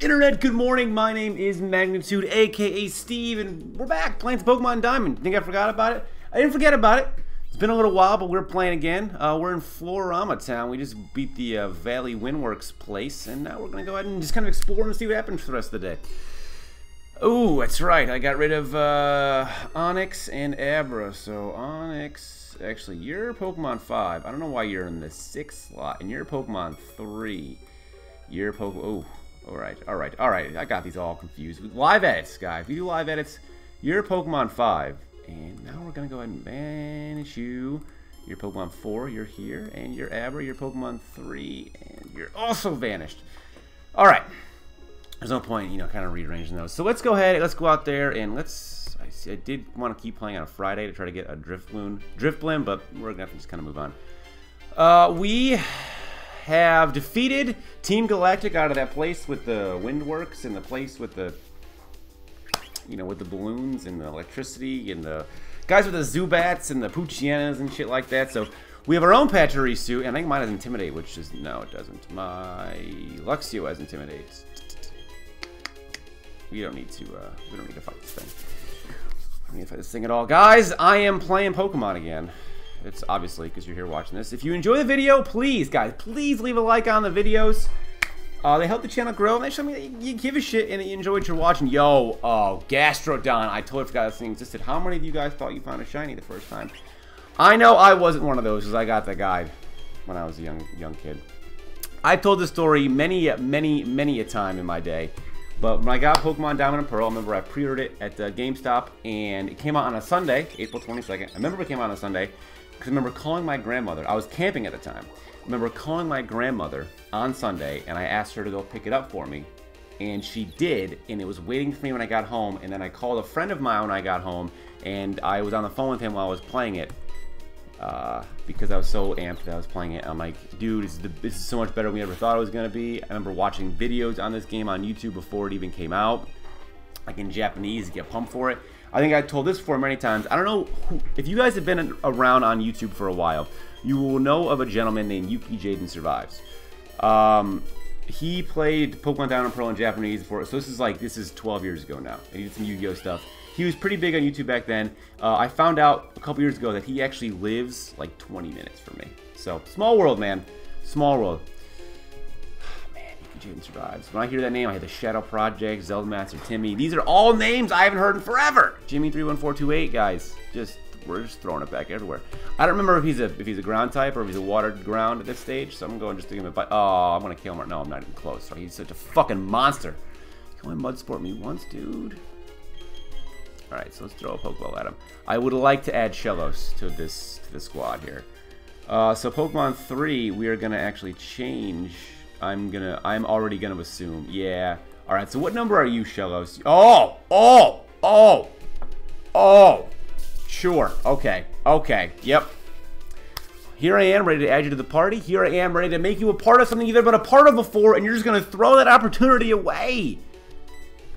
Internet, good morning. My name is Magnitude, aka Steve, and we're back playing Pokemon Diamond. Think I forgot about it? I didn't forget about it. It's been a little while, but we're playing again. Uh, we're in Floaroma Town. We just beat the uh, Valley Windworks place, and now we're going to go ahead and just kind of explore and see what happens for the rest of the day. Oh, that's right. I got rid of uh, Onix and Abra. So Onix... actually, you're Pokemon 5. I don't know why you're in the 6th slot, and you're Pokemon 3. You're Pokemon... Oh. Alright, alright, alright. I got these all confused. Live edits, guys. You do live edits, you're Pokemon 5. And now we're going to go ahead and banish you. You're Pokemon 4, you're here. And you're Abra, you're Pokemon 3. And you're also vanished. Alright. There's no point, you know, kind of rearranging those. So let's go ahead, let's go out there and let's... I, see, I did want to keep playing on a Friday to try to get a Drifloon, Drifblim, but we're going to have to just kind of move on. Uh, we have defeated Team Galactic out of that place with the windworks and the place with the, you know, with the balloons and the electricity and the guys with the Zubats and the Poochyenas and shit like that. So we have our own Pachirisu, and I think mine has Intimidate, which is, no, it doesn't. My Luxio has Intimidate. We don't need to, uh, we don't need to fight this thing. We don't need to fight this thing at all. Guys, I am playing Pokemon again. It's obviously because you're here watching this. If you enjoy the video, please, guys, please leave a like on the videos. Uh, they help the channel grow, and they show me that you, give a shit and that you enjoy what you're watching. Yo, oh, Gastrodon. I totally forgot this thing existed. How many of you guys thought you found a shiny the first time? I know I wasn't one of those because I got the guide when I was a young young kid. I told this story many, many, many a time in my day. But when I got Pokemon Diamond and Pearl, I remember I pre-ordered it at uh, GameStop, and it came out on a Sunday, April 22nd. I remember it came out on a Sunday, because I remember calling my grandmother. I was camping at the time. I remember calling my grandmother on Sunday, and I asked her to go pick it up for me. And she did, and it was waiting for me when I got home. And then I called a friend of mine when I got home, and I was on the phone with him while I was playing it. Uh, because I was so amped that I was playing it. I'm like, dude, this is, the, this is so much better than we ever thought it was going to be. I remember watching videos on this game on YouTube before it even came out. Like in Japanese, get pumped for it. I think I told this before many times. I don't know who, if you guys have been around on YouTube for a while, you will know of a gentleman named Yuki Jaden Survives. Um, he played Pokemon Diamond and Pearl in Japanese before, so this is like this is 12 years ago now. He did some Yu-Gi-Oh stuff. He was pretty big on YouTube back then. Uh, I found out a couple years ago that he actually lives like 20 minutes from me. So small world, man. Small world. Jaden survives. When I hear that name, I hear the Shadow Project, Zelda Master Timmy. These are all names I haven't heard in forever. Jimmy31428, guys. Just we're just throwing it back everywhere. I don't remember if he's a if he's a ground type or if he's a watered ground at this stage, so I'm going just to give him a bite. Oh, I'm gonna kill him. No, I'm not even close. He's such a fucking monster. Can only mud sport me once, dude. Alright, so let's throw a Pokeball at him. I would like to add Shellos to this to the squad here. Uh, so Pokemon 3, we are gonna actually change I'm gonna, I'm already gonna assume. Yeah. All right, so what number are you, Shellos? Oh, oh, oh, oh. Sure, okay, okay, yep. Here I am, ready to add you to the party. Here I am, ready to make you a part of something you've never been a part of before, and you're just gonna throw that opportunity away.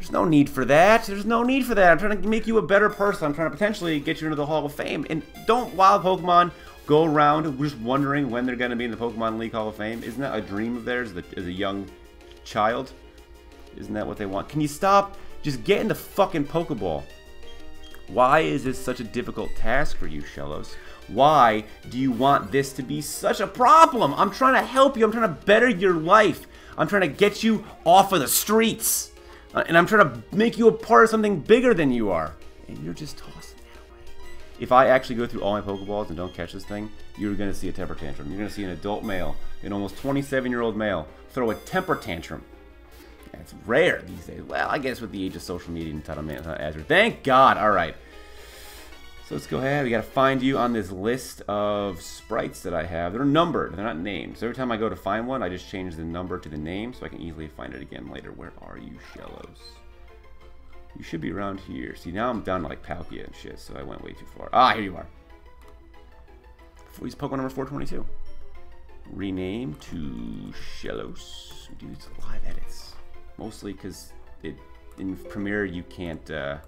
There's no need for that. There's no need for that. I'm trying to make you a better person. I'm trying to potentially get you into the Hall of Fame. And don't wild Pokemon go around just wondering when they're going to be in the Pokemon League Hall of Fame? Isn't that a dream of theirs as a young child? Isn't that what they want? Can you stop? Just get in the fucking Pokeball. Why is this such a difficult task for you, Shellos? Why do you want this to be such a problem? I'm trying to help you. I'm trying to better your life. I'm trying to get you off of the streets. Uh, and I'm trying to make you a part of something bigger than you are. And you're just tossing if I actually go through all my Pokeballs and don't catch this thing, you're going to see a temper tantrum. You're going to see an adult male, an almost 27-year-old male, throw a temper tantrum. That's rare these days. Well, I guess with the age of social media and entitlement, Azure. Thank God. All right. So let's go ahead. We got to find you on this list of sprites that I have. They're numbered. They're not named. So every time I go to find one, I just change the number to the name so I can easily find it again later. Where are you, Shellos? You should be around here. See, now I'm down to like Palkia and shit, so I went way too far. Ah, here you are. He's Pokemon number 422. Rename to Shellos. Dude, it's live edits. Mostly because in Premiere you can't, uh,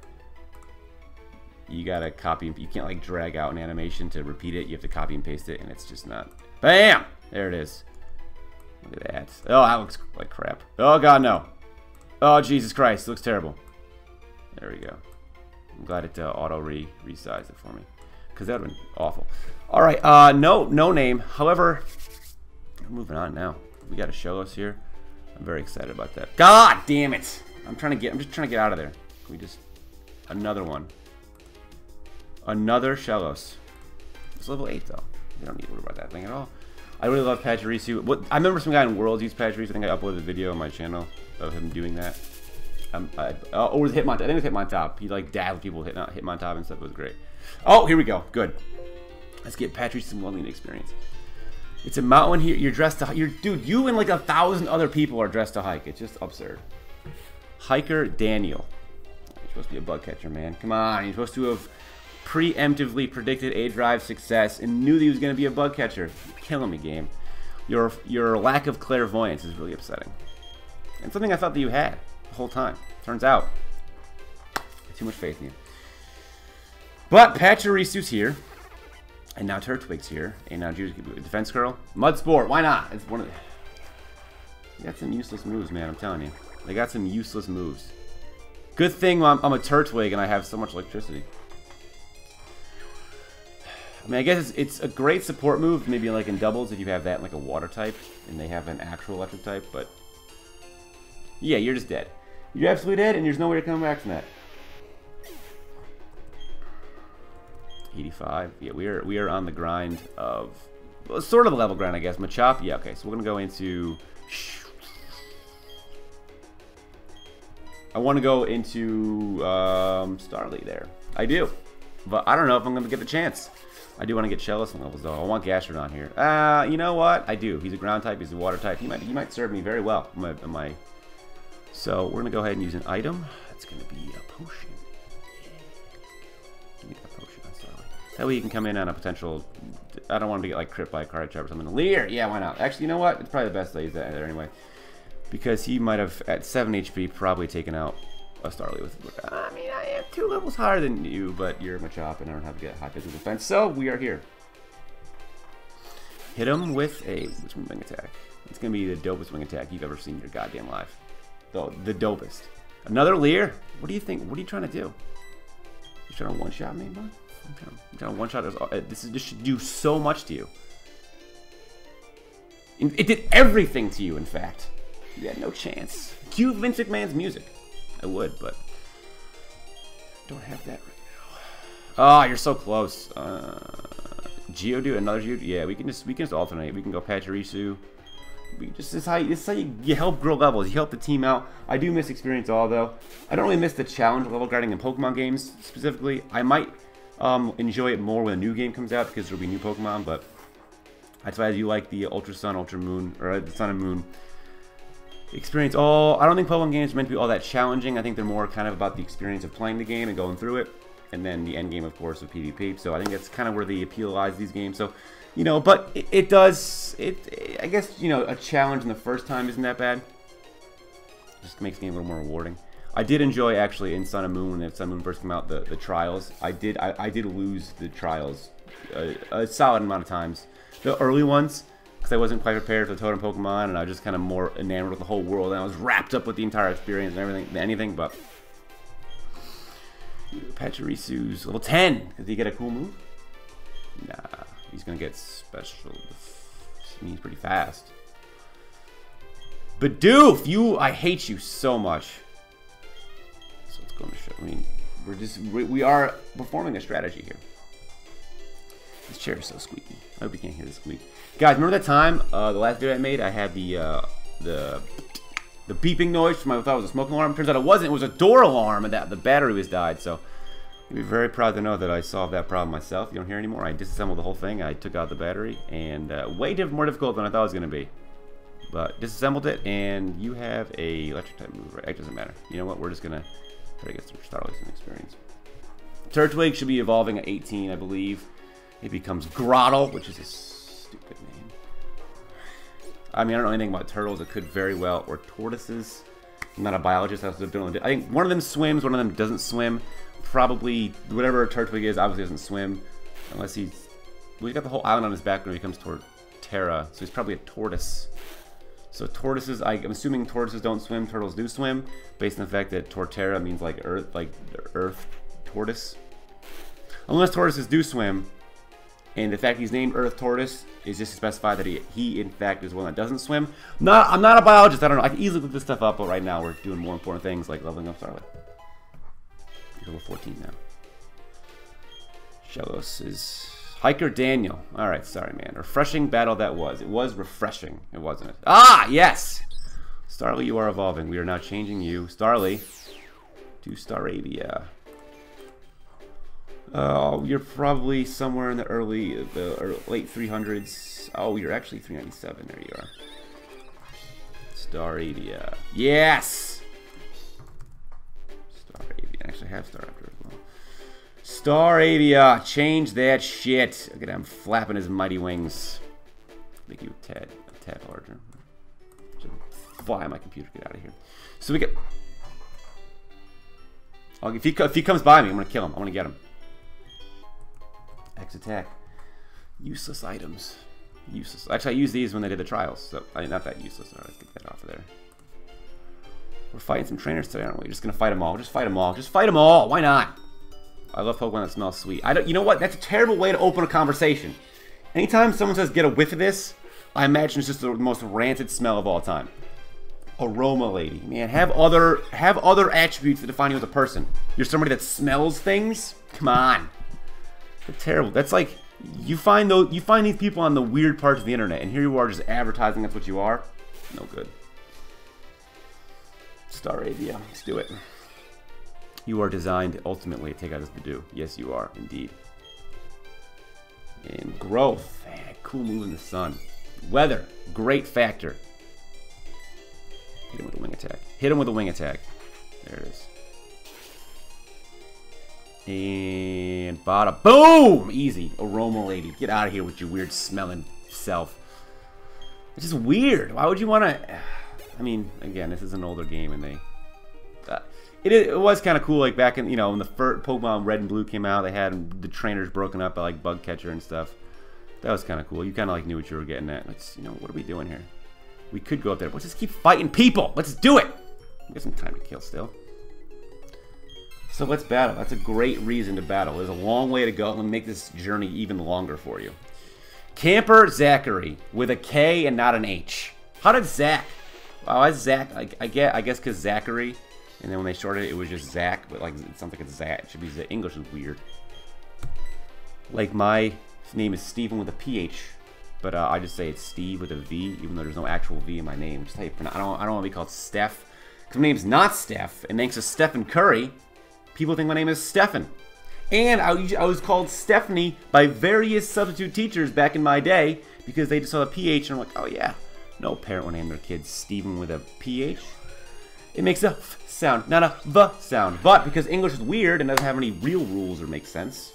you gotta copy, you can't like drag out an animation to repeat it. You have to copy and paste it, and it's just not. BAM! There it is. Look at that. Oh, that looks like crap. Oh god, no. Oh, Jesus Christ. looks terrible. There we go. I'm glad it uh, auto re resized it for me. Because that would have been awful. All right. Uh, no, no name. However, moving on now. We got a Shellos here. I'm very excited about that. God damn it! I'm trying to get. I'm just trying to get out of there. Can we just another one? Another Shellos. It's level eight though. You don't need to worry about that thing at all. I really love Pachirisu. What I remember some guy in Worlds used Pachirisu. I think I uploaded a video on my channel of him doing that. Um, I, uh, or was Hitmontop. I think it was Hitmontop. He like dabbed people hit Hitmontop and stuff. It was great. Oh, here we go. Good. Let's get Patrick some London experience. It's a mountain here. You're dressed to you're dude. You and like a thousand other people are dressed to hike. It's just absurd. Hiker Daniel. You're supposed to be a bug catcher, man. Come on. You're supposed to have preemptively predicted A drive success and knew that he was going to be a bug catcher. You're killing me, game. Your your lack of clairvoyance is really upsetting. And something I thought that you had the whole time. Turns out, too much faith in you. But Pachirisu's here. And now Turtwig's here. And now Judas Defense Curl. Mud Sport, why not? It's one of the... They got some useless moves, man, I'm telling you. They got some useless moves. Good thing I'm, I'm a Turtwig and I have so much electricity. I mean, I guess it's, it's, a great support move, maybe like in doubles if you have that like a water type and they have an actual electric type, but yeah, you're just dead. You're absolutely dead and there's no way to come back from that. 85. Yeah, we are we are on the grind of well, sort of the level grind, I guess. Machop. Yeah, okay. So we're gonna go into. I want to go into um, Starly there. I do, but I don't know if I'm gonna get the chance. I do want to get Shellos levels though. I want Gastrodon here. Uh, you know what? I do. He's a ground type. He's a water type. He might he might serve me very well. My, my so we're gonna go ahead and use an item. It's gonna be a potion. That way you can come in on a potential... I don't want to get like crit by a card trap or something. Leer! Yeah, why not? Actually, you know what? It's probably the best to use that there anyway. Because he might have, at 7 HP, probably taken out a Starly with... I mean, I am two levels higher than you, but you're a Machop and I don't have to get high physical defense. So, we are here. Hit him with a wing attack. It's going to be the dopest wing attack you've ever seen in your goddamn life. The, the dopest. Another Leer? What do you think? What are you trying to do? You trying to one-shot me, bud? I'm trying to one shot. Uh, this is this should do so much to you. It did everything to you, in fact. You had no chance. Cue Vince McMahon's music. I would, but don't have that right now. Oh, you're so close. Uh, Geodude, another Geodude. Yeah, we can just we can just alternate. We can go Pachirisu. Just this is how you, this is how you, you help grow levels. You help the team out. I do miss Experience All though. I don't really miss the challenge level grinding in Pokemon games specifically. I might um, enjoy it more when a new game comes out because there'll be new Pokemon, but that's why I do like the Ultra Sun, Ultra Moon, or the Sun and Moon experience. All I don't think Pokemon games are meant to be all that challenging. I think they're more kind of about the experience of playing the game and going through it, and then the end game, of course, of PvP. So I think that's kind of where the appeal lies these games. So, you know, but it, it does. It I guess you know a challenge in the first time isn't that bad. Just makes the game a little more rewarding. I did enjoy actually in Sun and Moon when Sun and Moon first came out the, the trials. I did I, I did lose the trials a, a solid amount of times. The early ones because I wasn't quite prepared for the Totem Pokemon and I was just kind of more enamored with the whole world and I was wrapped up with the entire experience and everything anything but Pachirisu's level 10. Did he get a cool move? Nah, he's gonna get special. He's pretty fast. Bidoof, you I hate you so much So going to show. I mean, we're just we, we are performing a strategy here. This chair is so squeaky. I hope you can't hear the squeak. Guys, remember that time, uh, the last video I made, I had the uh, the the beeping noise from I thought it was a smoke alarm. Turns out it wasn't. It was a door alarm, and that the battery was died. So you'll be very proud to know that I solved that problem myself. You don't hear anymore. I disassembled the whole thing. I took out the battery, and uh, way more difficult than I thought it was going to be. But disassembled it, and you have a electric type move. Right? It doesn't matter. You know what? We're just gonna Try to get some Starlights experience. Turtwig should be evolving at 18, I believe. It becomes Grotle, which is a stupid name. I mean, I don't know anything about turtles. It could very well, or tortoises. I'm not a biologist. I think one of them swims, one of them doesn't swim. Probably whatever Turtwig is, obviously doesn't swim, unless he's. Well, got the whole island on his back when he comes toward Terra, so he's probably a tortoise. So tortoises, I, am assuming tortoises don't swim, turtles do swim, based on the fact that Torterra means like earth, like earth tortoise. Unless tortoises do swim, and the fact he's named Earth Tortoise is just to specify that he, he in fact is one that doesn't swim. Not, I'm not a biologist. I don't know. I can easily look this stuff up, but right now we're doing more important things like leveling up Starlight. Level 14 now. Shellos is Hiker Daniel. All right, sorry, man. Refreshing battle that was. It was refreshing. It wasn't it? Ah, yes. Starly, you are evolving. We are now changing you, Starly, to Staravia. Oh, you're probably somewhere in the early, the late 300s. Oh, you're actually 397. There you are. Staravia. Yes! Have Staraptor as well. Staravia. Change that shit. Look at him flapping his mighty wings. Make you a tad, a tad larger. Fly my computer. Get out of here. So we get... If he, if he comes by me, I'm to kill him. I'm gonna get him. X attack. Useless items. Useless. Actually, I used these when they did the trials, so I mean, not that useless. Alright, let's get that off of there. We're fighting some trainers today, aren't we? Just gonna fight them all. Just fight them all. Just fight them all. Why not? I love Pokemon that smells sweet. I don't. You know what? That's a terrible way to open a conversation. Anytime someone says get a whiff of this, I imagine it's just the most rancid smell of all time. Aroma lady, man. Have other have other attributes that define you as a person. You're somebody that smells things. Come on. That's terrible. That's like you find those you find these people on the weird parts of the internet, and here you are just advertising that's what you are. No good. Staravia, let's do it. You are designed ultimately to take out this Budew. Yes, you are, indeed. And growth. Cool move in the sun. Weather, great factor. Hit him with a wing attack. Hit him with a wing attack. There it is. And bada boom! Easy. Aroma lady. Get out of here with your weird smelling self. It's just weird. Why would you want to... I mean, again, this is an older game and they... Uh, it, it was kind of cool, like back in, you know, when the first Pokemon Red and Blue came out, they had the trainers broken up by like Bug Catcher and stuff. That was kind of cool. You kind of like knew what you were getting at. Let's, you know, what are we doing here? We could go up there. Let's just keep fighting people. Let's do it. We got some time to kill still. So let's battle. That's a great reason to battle. There's a long way to go. Let me make this journey even longer for you. Camper Zachary with a K and not an H. How did Zach? Wow, that's Zach. I, I get. I guess because Zachary, and then when they shorted it, it was just Zach. But like it sounds like it's Zach. It should be the English is weird. Like my name is Stephen with a PH, but uh, I just say it's Steve with a V, even though there's no actual V in my name. Just how you. I don't. I don't want to be called Steph. Because my name's not Steph, and thanks to Stephen Curry, people think my name is Stephen. And I, I was called Stephanie by various substitute teachers back in my day because they just saw a PH and I'm like, oh yeah, no parent would name their kids Stephen with a PH. It makes a f sound, not a v sound. But because English is weird and doesn't have any real rules or make sense,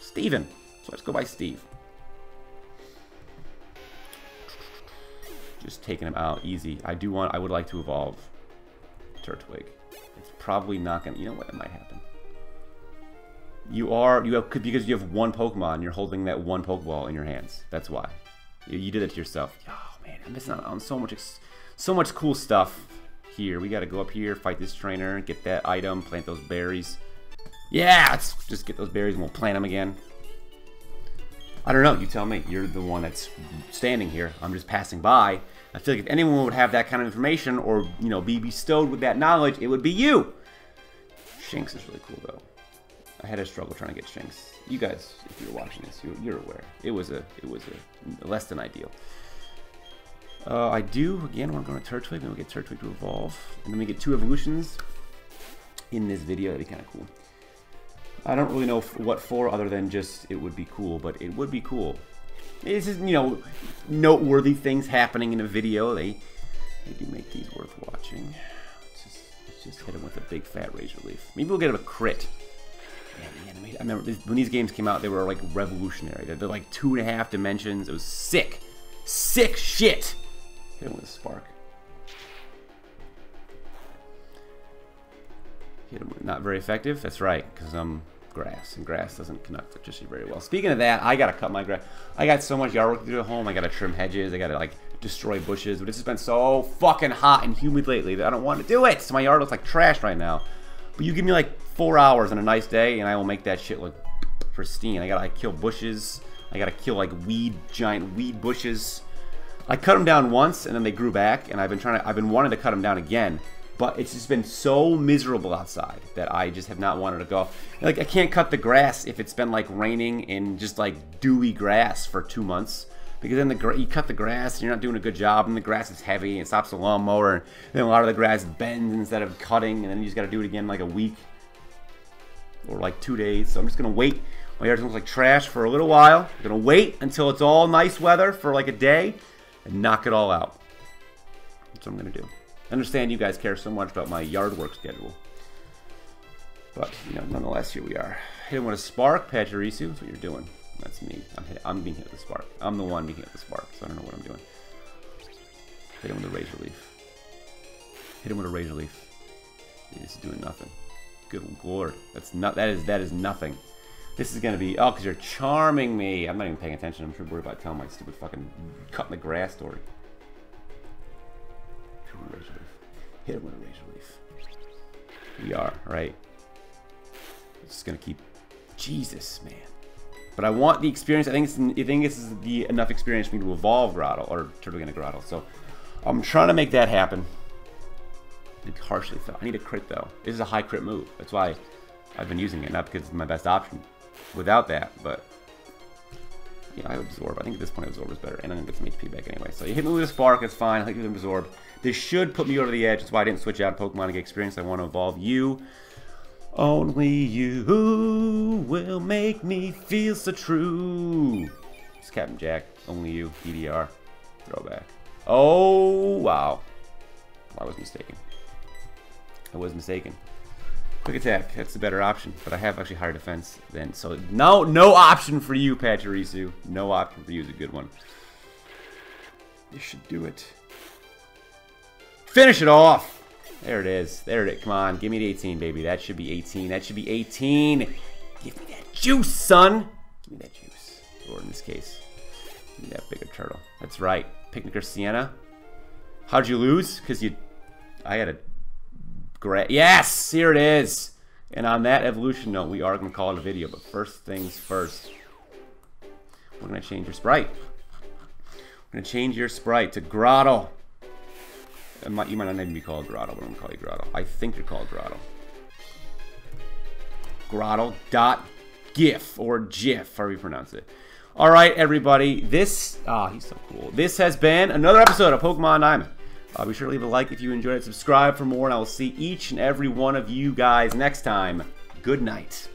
Stephen. So let's go by Steve. Just taking him out easy. I do want, I would like to evolve Turtwig It's probably not gonna. You know what? It might happen. You are you have because you have one Pokemon. You're holding that one Pokeball in your hands. That's why. You, you did it to yourself. I'm missing out on so much so much cool stuff here. We got to go up here, fight this trainer, get that item, plant those berries. Yeah, let's just get those berries and we'll plant them again. I don't know. You tell me. You're the one that's standing here. I'm just passing by. I feel like if anyone would have that kind of information or, you know, be bestowed with that knowledge, it would be you. Shinx is really cool, though. I had a struggle trying to get Shinx. You guys, if you're watching this, you're, you're aware. It was a, it was a less than ideal. Uh, I do, again, want to go to Turtwig, then we'll get Turtwig to evolve. And then we get two evolutions in this video. That'd be kind of cool. I don't really know what for other than just it would be cool, but it would be cool. This is, you know, noteworthy things happening in a video. They, they do make these worth watching. Let's just, let's just hit him with a big fat razor leaf. Maybe we'll get him a crit. I remember when these games came out, they were like revolutionary. They're, they're like two and a half dimensions. It was sick. Sick shit. Hit him with a spark. Hit him with, not very effective. That's right, because I'm grass, and grass doesn't connect electricity very well. Speaking of that, I gotta cut my grass. I got so much yard work to do at home. I gotta trim hedges. I gotta like destroy bushes. But it's just been so fucking hot and humid lately that I don't want to do it. So my yard looks like trash right now. But you give me like four hours on a nice day, and I will make that shit look pristine. I gotta like, kill bushes. I gotta kill like weed, giant weed bushes. I cut them down once, and then they grew back, and I've been trying to, I've been wanting to cut them down again, but it's just been so miserable outside that I just have not wanted to go. Like I can't cut the grass if it's been like raining and just like dewy grass for two months. Because then the you cut the grass and you're not doing a good job, and the grass is heavy and it stops the lawnmower, and then a lot of the grass bends instead of cutting, and then you just got to do it again like a week or like two days. So I'm just gonna wait. My yard looks like trash for a little while. I'm gonna wait until it's all nice weather for like a day and knock it all out. That's what I'm gonna do. I understand you guys care so much about my yard work schedule. But, you know, nonetheless, here we are. Hit him with a spark, Pachirisu. That's what you're doing. That's me. I'm, hit, I'm being hit with a spark. I'm the one being hit with the spark, so I don't know what I'm doing. Hit him with a razor leaf. Hit him with a razor leaf. Is doing nothing. Good lord. That's not that is that is nothing. This is gonna be oh because you're charming me. I'm not even paying attention. I'm sure worried about telling my stupid fucking cutting the grass story. Hit him with a razor leaf. We are, right? Just gonna keep Jesus, man. But I want the experience. I think it's I think this is the enough experience for me to evolve Grotle or Turtlegana Grotle. So I'm trying to make that happen. It harshly fell. I need a crit though. This is a high crit move. That's why I've been using it, not because it's my best option without that, but yeah, I absorb. I think at this point absorb is better, and I'm gonna get some HP back anyway. So you hit me with a spark, it's fine. I think with absorb. This should put me over the edge. That's why I didn't switch out Pokemon to get experience. I want to evolve you. Only you will make me feel so true. It's Captain Jack. Only you. DDR. Throwback. Oh, wow. I was mistaken. I was mistaken. Quick attack. That's the better option. But I have actually higher defense than. So no, no option for you, Pachirisu. No option for you is a good one. You should do it. Finish it off. There it is. There it is. Come on. Give me the 18, baby. That should be 18. That should be 18. Give me that juice, son. Give me that juice. Or in this case, give me that bigger turtle. That's right. Picnicker Sienna. How'd you lose? Because you... I had a... Great. Yes! Here it is. And on that evolution note, we are going to call it a video. But first things first. We're going to change your sprite. We're going to change your sprite to. Might, you might not even be called Grotto, but I'm gonna call you Grotto. I think you're called Grotto. Grotto dot GIF or GIF, however you pronounce it. All right, everybody. This ah, oh, he's so cool. This has been another episode of Pokemon Diamond. Uh, be sure to leave a like if you enjoyed it. Subscribe for more, and I will see each and every one of you guys next time. Good night.